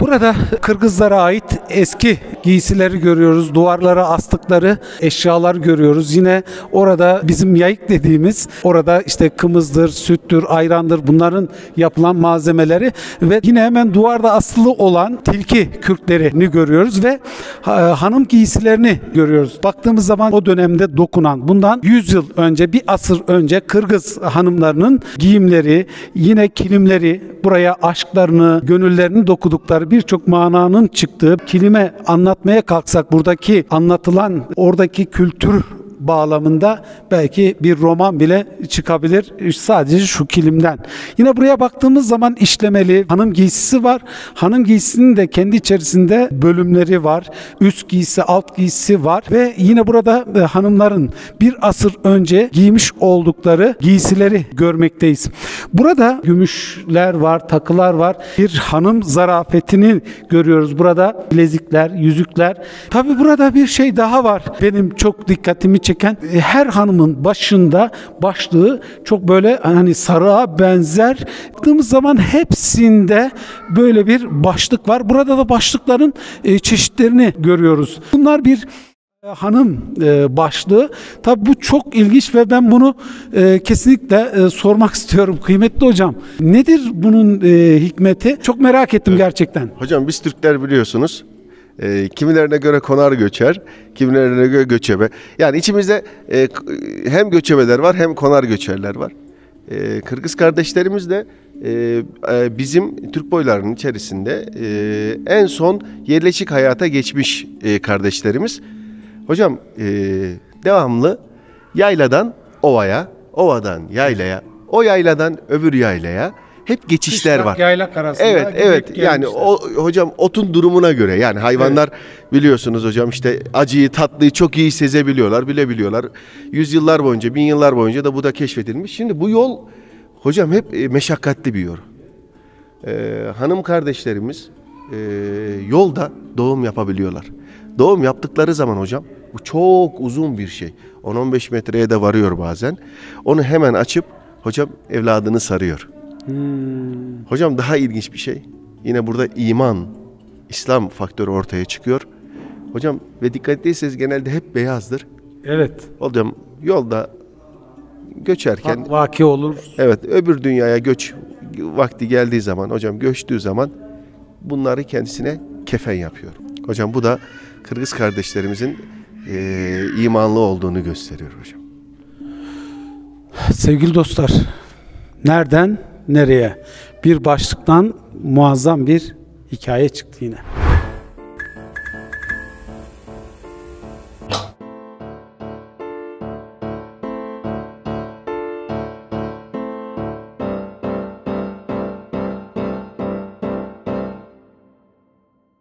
Burada Kırgızlara ait eski giysileri görüyoruz. Duvarlara astıkları eşyalar görüyoruz. Yine orada bizim yayık dediğimiz orada işte kımızdır, süttür, ayrandır bunların yapılan malzemeleri ve yine hemen duvarda asılı olan tilki kürklerini görüyoruz ve ha- hanım giysilerini görüyoruz. Baktığımız zaman o dönemde dokunan bundan 100 yıl önce bir asır önce Kırgız hanımlarının giyimleri yine kilimleri buraya aşklarını gönüllerini dokudukları birçok mananın çıktığı kilime anlatmaya kalksak buradaki anlatılan oradaki kültür bağlamında belki bir roman bile çıkabilir sadece şu kilimden. Yine buraya baktığımız zaman işlemeli hanım giysisi var. Hanım giysisinin de kendi içerisinde bölümleri var. Üst giysi, alt giysisi var ve yine burada e, hanımların bir asır önce giymiş oldukları giysileri görmekteyiz. Burada gümüşler var, takılar var. Bir hanım zarafetini görüyoruz. Burada bilezikler, yüzükler. Tabi burada bir şey daha var. Benim çok dikkatimi çeken e, her hanımın başında başlığı çok böyle hani sarığa benzer. Baktığımız zaman hepsinde böyle bir başlık var. Burada da başlıkların e, çeşitlerini görüyoruz. Bunlar bir e, hanım başlığı. Tabi bu çok ilginç ve ben bunu kesinlikle sormak istiyorum kıymetli hocam. Nedir bunun hikmeti? Çok merak ettim gerçekten. Hocam biz Türkler biliyorsunuz e, kimilerine göre konar göçer, kimilerine göre göçebe. Yani içimizde e, hem göçebeler var hem konar göçerler var. E, Kırgız kardeşlerimiz de e, e, bizim Türk boylarının içerisinde e, en son yerleşik hayata geçmiş e, kardeşlerimiz. Hocam e, devamlı yayladan ovaya, ovadan yaylaya, o yayladan öbür yaylaya hep geçişler var. Yaylak arasında Evet evet yani gelmişler. o hocam otun durumuna göre yani hayvanlar biliyorsunuz hocam işte acıyı tatlıyı çok iyi sezebiliyorlar bilebiliyorlar. Yüzyıllar boyunca bin yıllar boyunca da bu da keşfedilmiş. Şimdi bu yol hocam hep e, meşakkatli bir yol. Ee, hanım kardeşlerimiz e, yolda doğum yapabiliyorlar. Doğum yaptıkları zaman hocam bu çok uzun bir şey. 10-15 metreye de varıyor bazen. Onu hemen açıp hocam evladını sarıyor. Hocam daha ilginç bir şey. Yine burada iman, İslam faktörü ortaya çıkıyor. Hocam ve dikkat ettiyseniz genelde hep beyazdır. Evet. Hocam yolda göçerken Hak vaki olur. evet öbür dünyaya göç vakti geldiği zaman hocam göçtüğü zaman bunları kendisine kefen yapıyor. Hocam bu da Kırgız kardeşlerimizin eee, imanlı olduğunu gösteriyor hocam. Sevgili dostlar, nereden nereye? Bir başlıktan muazzam bir hikaye çıktı yine.